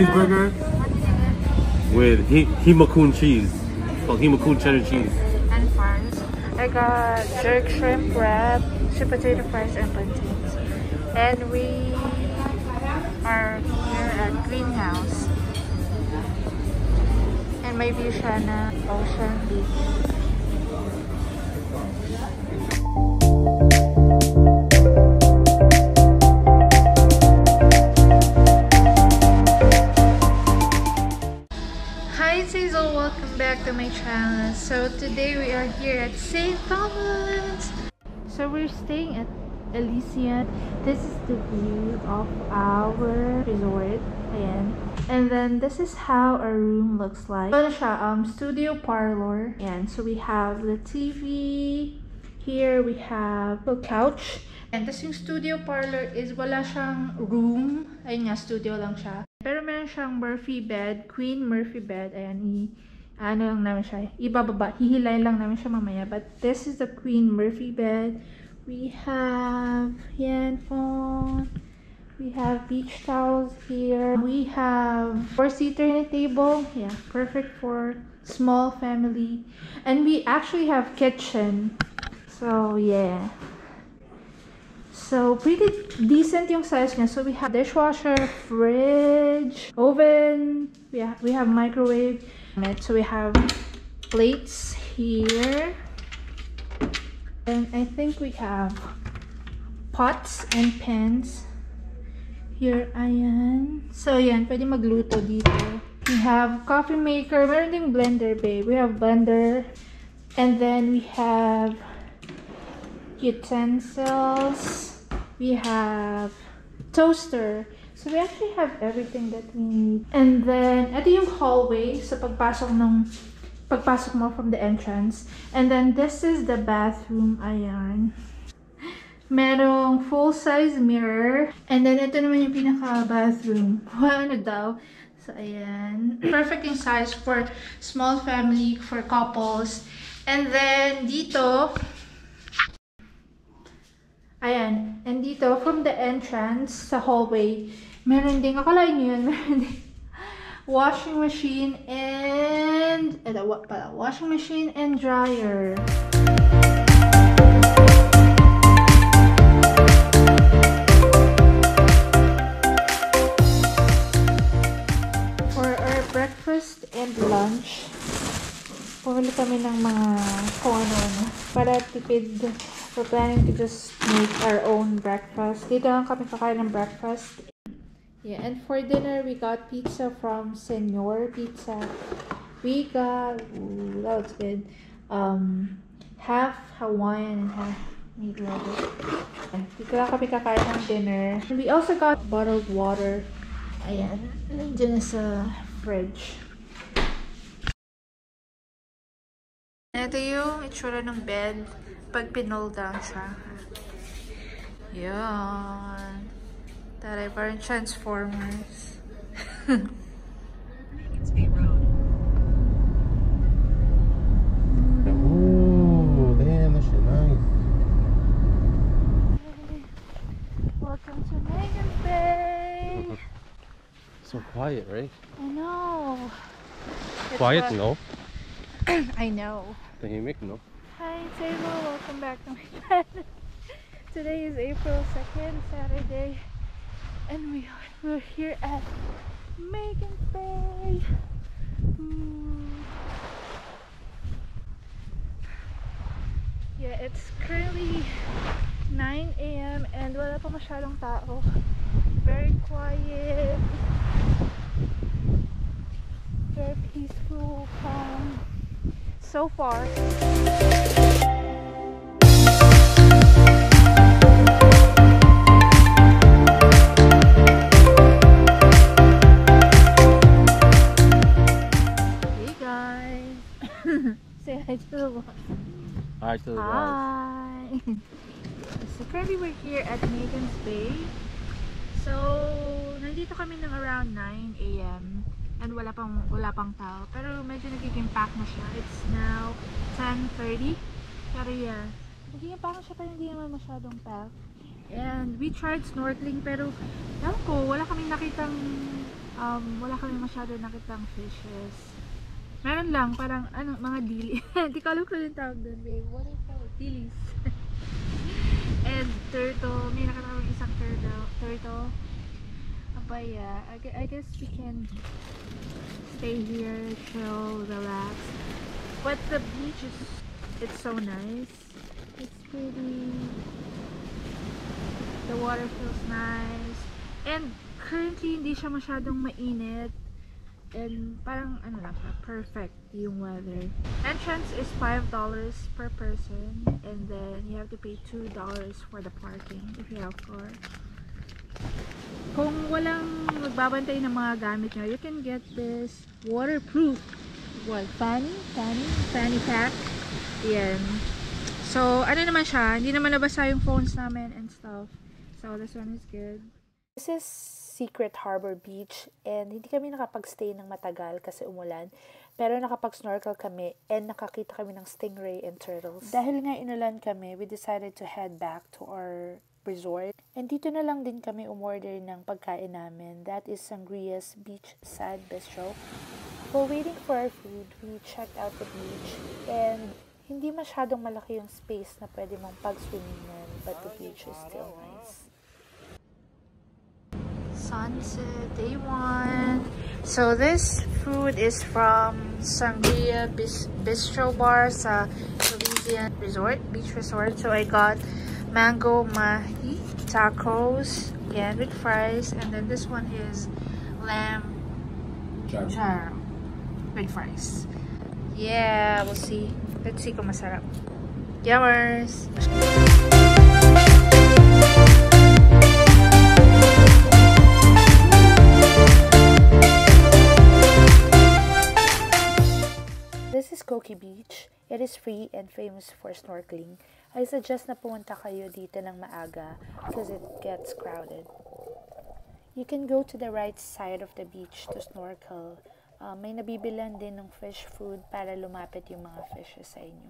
cheeseburger with he Himakun cheese. Called Himakun cheddar cheese. And fries. I got jerk shrimp wrap, sweet potato fries, and plantains. And we are here at Greenhouse. And may view siya na Ocean Beach. Welcome back to my channel. So today we are here at St. Thomas. So we're staying at Elysian. This is the view of our resort. Ayan. And then this is how our room looks like. Na siya, um, studio parlor. Ayan. So we have the TV. Here we have a couch. And this yung studio parlor is wala siyang room. Ayun nga, studio lang siya. Pero meron siyang Murphy bed, Queen Murphy bed. Ayan, i ano lang namin siya, ibababa. Hihilayin lang namin siya mamaya. But this is the Queen Murphy bed. We have yan phone. We have beach towels here. We have four-seater in a table. Yeah, perfect for small family. And we actually have kitchen. So, yeah. So, pretty decent yung size niya. So, we have dishwasher, fridge, oven. Have, we have microwave. So, we have plates here. And I think we have pots and pans. Here, ayan. So, yan. Pwede magluto dito. We have coffee maker. Meron ding blender, babe. We have blender. And then we have utensils. We have toaster. So we actually have everything that we need. And then, ito yung hallway sa pagpasok ng pagpasok mo from the entrance. And then this is the bathroom. Ayan. Merong full-size mirror. And then ito naman yung pinaka-bathroom. ano daw? So ayan. Perfect yung size for small family, for couples. And then dito, Ayan. And dito, from the entrance sa hallway, meron ding, akalain nyo yun, meron ding washing machine and, eto, what pala, washing machine and dryer. For our breakfast and lunch, pumili kami ng mga kung ano-ano para tipid we're planning to just make our own breakfast. Dito lang kami kakain ng breakfast. Yeah, and for dinner, we got pizza from Senor Pizza. We got, ooh, that looks good, um, half Hawaiian and half meat lover. Dito lang kami kakain ng dinner. And we also got bottled water. Ayan, nandiyan na sa fridge. Ito yung itsura ng bed pag pinull down siya. Yan. Taray, parang Transformers. Ooh, damn, that shit nice. Welcome to Magens Bay. So quiet, right? I know. It's Quiet, what- no? I know. Tahimik, no? Hi, Table. Welcome back to my channel. Today is April 2nd, Saturday, and we are we're here at Magens Bay. Hmm. Yeah, it's currently 9 a.m. and wala pa masyadong tao. Very quiet. Very peaceful, calm. So far. Vlog. Hi to the. Hi. So currently we're here at Megan's Bay. So, nandito kami ng around 9 a.m. And wala pang, wala pang tao. Pero medyo nagiging pack na siya. It's now 10.30. Pero yeah, nagiging pack na siya pero hindi naman masyadong pack. And we tried snorkeling pero ewan ko, wala kaming nakitang um, wala kami masyado nakitang fishes. Meron lang, parang, ano, mga dili. Hindi ko alam kung yung tawag doon, babe. What is that? Dilis. And turtle. May nakita kami isang turtle. Turtle. Abaya. I, gue- I guess we can stay here, chill, relax. But the beach is, it's so nice. It's pretty. The water feels nice. And currently, hindi siya masyadong mainit. And parang ano lang siya, perfect yung weather. Entrance is $5 per person. And then you have to pay $2 for the parking if you have car. Kung walang magbabantay ng mga gamit nyo, you can get this waterproof what, fanny? Fanny? Fanny pack. Yan. So, ano naman siya, hindi naman nabasa yung phones namin and stuff. So, this one is good. This is Secret Harbor Beach and hindi kami nakapag-stay ng matagal kasi umulan. Pero nakapag-snorkel kami and nakakita kami ng stingray and turtles. Dahil nga inulan kami, we decided to head back to our resort. And dito na lang din kami umorder ng pagkain namin. That is Sangria's Beachside Bistro. While waiting for our food, we checked out the beach and hindi masyadong malaki yung space na pwede mong pag-swimmingan but the beach is still nice. Sunset day one. So this food is from sangria Bis- bistro bar sa Elysian resort beach resort. So i got mango mahi tacos again with fries and then this one is lamb charo with fries. Yeah we'll see. Let's see kung masarap. Yummers is Coki Beach. It is free and famous for snorkeling. I suggest na pumunta kayo dito ng maaga because it gets crowded. You can go to the right side of the beach to snorkel. Uh, may nabibilan din ng fish food para lumapit yung mga fishes sa inyo.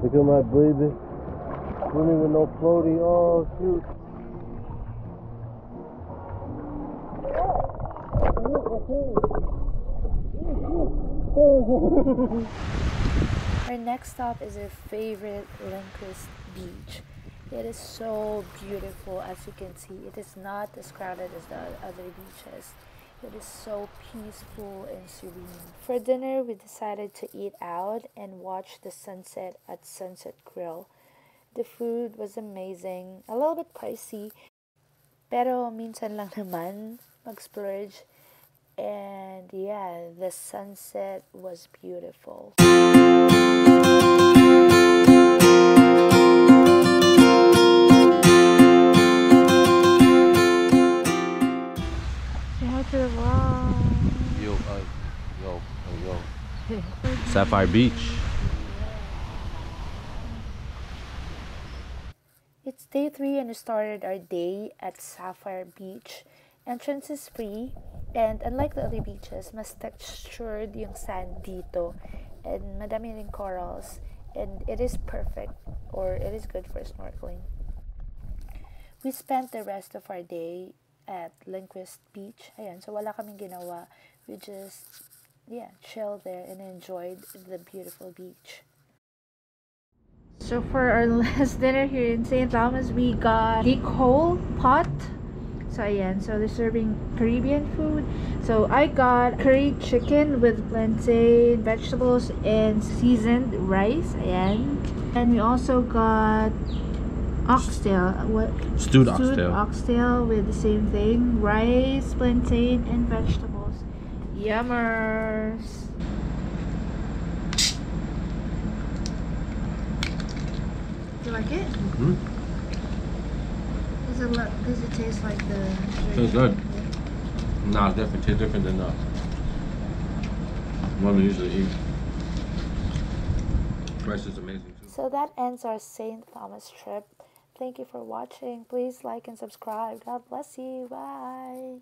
Look at my baby. Swimming with no floaty. Oh, shoot. Our next stop is our favorite Lindquist Beach. It is so beautiful as you can see. It is not as crowded as the other beaches. It is so peaceful and serene. For dinner, we decided to eat out and watch the sunset at Sunset Grille. The food was amazing, a little bit pricey, pero minsan lang naman mag-splurge. And yeah, the sunset was beautiful. say hi to the Yo, uh, yo, uh, yo. Sapphire Beach. It's day three and we started our day at Sapphire Beach. Entrance is free and unlike the other beaches, mas textured yung sand dito and madami rin corals and it is perfect or it is good for snorkeling. We spent the rest of our day at Lindquist Beach. Ayan, so wala kaming ginawa. We just, yeah, chilled there and enjoyed the beautiful beach. So for our last dinner here in St. Thomas, we got the coal pot. So ayan, so they're serving Caribbean food. So I got curry chicken with plantain, vegetables, and seasoned rice. Ayan. And we also got oxtail. What? Stewed Stewed oxtail. oxtail with the same thing. Rice, plantain, and vegetables. Yummers. Do you like it? Hmm? Does it look, does it taste like the Tastes good. Nah, it's different. Tastes different than the one we usually eat. Rice is amazing too. So that ends our St. Thomas trip. Thank you for watching. Please like and subscribe. God bless you. Bye.